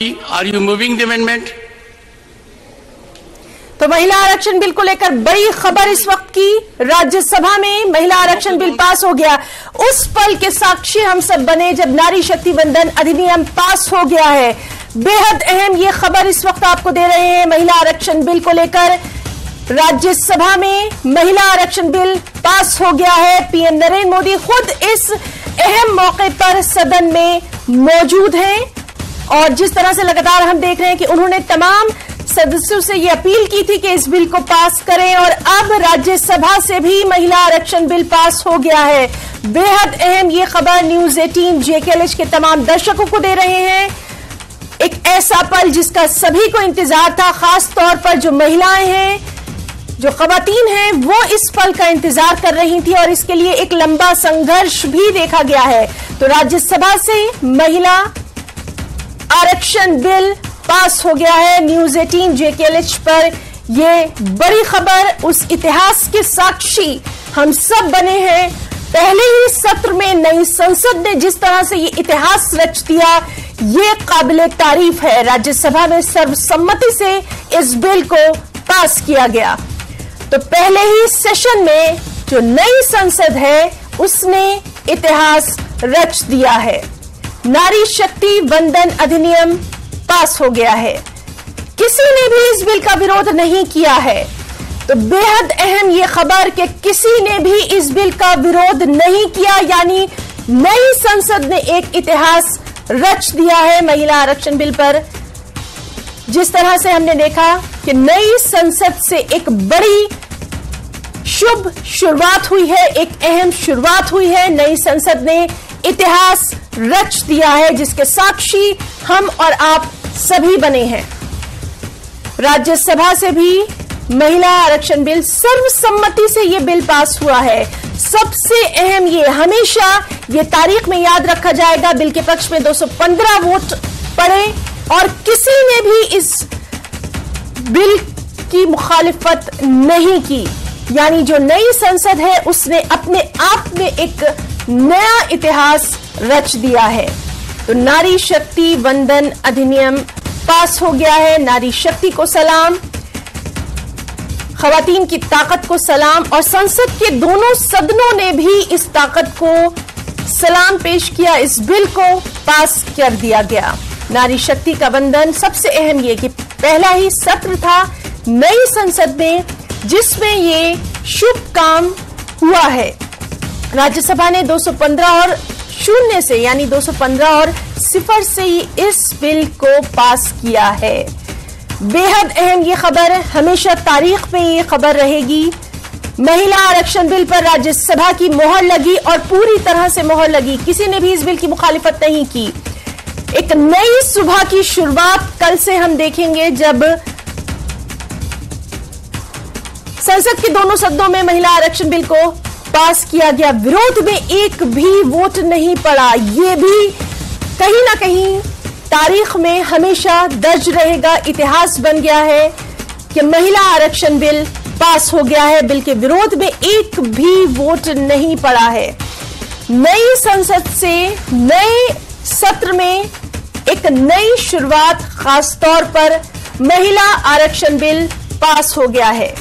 Are you moving the amendment? तो महिला आरक्षण बिल को लेकर बड़ी खबर इस वक्त की राज्यसभा में महिला आरक्षण बिल पास हो गया। उस पल के साक्षी हम सब बने जब नारी शक्ति बंधन अधिनियम पास हो गया है। बेहद अहम ये खबर इस वक्त आपको दे रहे हैं महिला आरक्षण बिल को लेकर। राज्यसभा में महिला आरक्षण बिल पास हो गया है। पीएम नरेंद्र मोदी खुद इस अहम मौके पर सदन में मौजूद हैं। और जिस तरह से लगातार हम देख रहे हैं कि उन्होंने तमाम सदस्यों से ये अपील की थी कि इस बिल को पास करें और अब राज्यसभा से भी महिला आरक्षण बिल पास हो गया है। बेहद अहम ये खबर न्यूज़ 18 जेकेएलएच के तमाम दर्शकों को दे रहे हैं। एक ऐसा पल जिसका सभी को इंतज़ार था, खास तौर पर जो महिलाएँ हैं, जो खवतान हैं, वो इस पल का इंतज़ार कर रही थी और इसके लिए एक लंबा संघर्ष भी देखा गया है। तो राज्यसभा से महिला आरक्षण बिल पास हो गया है न्यूज़ 18 जेकेएलएच पर। ये बड़ी खबर, उस इतिहास के साक्षी हम सब बने हैं। पहले ही सत्र में नई संसद ने जिस तरह से ये इतिहास रच दिया, ये काबिल तारीफ़ है। राज्यसभा में सर्वसम्मति से इस बिल को पास किया गया। तो पहले ही सेशन में जो नई संसद है, उसने इतिहास रच दिया है। नारी शक्ति वंदन अधिनियम पास हो गया है। किसी ने भी इस बिल का विरोध नहीं किया है। तो बेहद अहम ये खबर कि किसी ने भी इस बिल का विरोध नहीं किया, यानी नई संसद ने एक इतिहास रच दिया है महिला आरक्षण बिल पर। जिस तरह से हमने देखा कि नई संसद से एक बड़ी शुभ शुरुआत हुई है, एक अहम शुरुआत हुई है। नई संसद ने इतिहास रच दिया है, जिसके साक्षी हम और आप सभी बने हैं। राज्यसभा से भी महिला आरक्षण बिल सर्वसम्मति से ये बिल पास हुआ है। सबसे अहम ये, हमेशा ये तारीख में याद रखा जाएगा, बिल के पक्ष में 215 वोट पड़े और किसी ने भी इस बिल की मुखालिफत नहीं की। यानी जो नई संसद है, उसने अपने आप में एक नया इतिहास रच दिया है। तो नारी शक्ति वंदन अधिनियम पास हो गया है। नारी शक्ति को सलाम, खवातीन की ताकत को सलाम और संसद के दोनों सदनों ने भी इस ताकत को सलाम पेश किया। इस बिल को पास कर दिया गया। नारी शक्ति का बंधन सबसे अहम ये कि पहला ही सत्र था नई संसद में, जिसमें ये शुभ काम हुआ है। राज्यसभा ने 215 और शून्य से, यानी 215 और सिफर से ही इस बिल को पास किया है। बेहद अहम ये खबर, हमेशा तारीख में ये खबर रहेगी। महिला आरक्षण बिल पर राज्यसभा की मोहर लगी और पूरी तरह से मोहर लगी। किसी ने भी इस बिल की मुखालिफत नहीं की। एक नई सुबह की शुरुआत कल से हम देखेंगे जब संसद के दोनों सदनों में महिला आरक्षण बिल को पास किया गया। विरोध में एक भी वोट नहीं पड़ा। ये भी कहीं ना कहीं तारीख में हमेशा दर्ज रहेगा। इतिहास बन गया है कि महिला आरक्षण बिल पास हो गया है बिल के विरोध में एक भी वोट नहीं पड़ा है। नई संसद से नए सत्र में एक नई शुरुआत, खासतौर पर महिला आरक्षण बिल पास हो गया है।